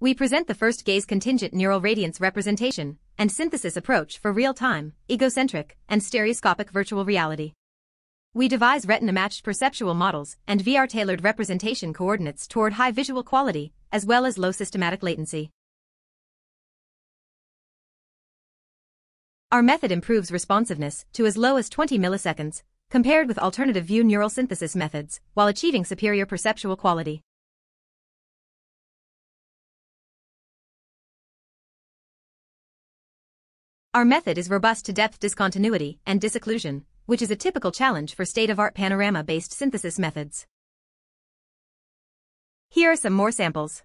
We present the first gaze contingent neural radiance representation and synthesis approach for real-time, egocentric, and stereoscopic virtual reality. We devise retina-matched perceptual models and VR-tailored representation coordinates toward high visual quality, as well as low systematic latency. Our method improves responsiveness to as low as 20 milliseconds, compared with alternative view neural synthesis methods, while achieving superior perceptual quality. Our method is robust to depth discontinuity and disocclusion, which is a typical challenge for state-of-art panorama-based synthesis methods. Here are some more samples.